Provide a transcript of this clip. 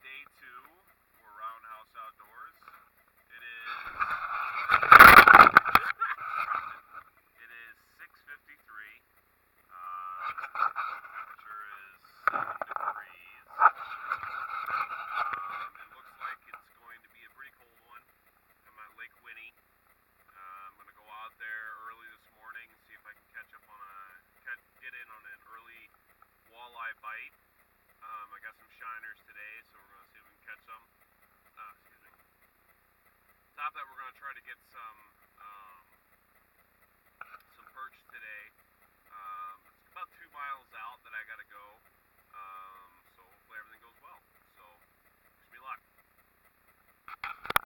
day two. for Round House Outdoors. It is. it is 6:53. Uh, temperature is degrees. Um, it looks like it's going to be a pretty cold one. I'm at Lake Winnie. Uh, I'm gonna go out there early this morning, and see if I can catch up on a get in on an early walleye bite got today, so we're gonna see if we can catch some. Uh, excuse me. Top that we're gonna try to get some